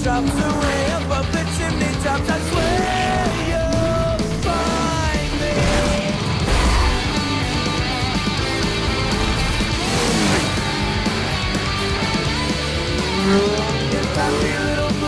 drops away above the chimney tops. I swear you'll find me. If I feel